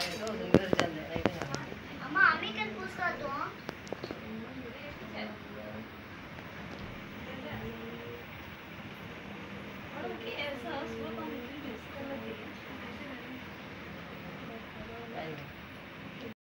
liability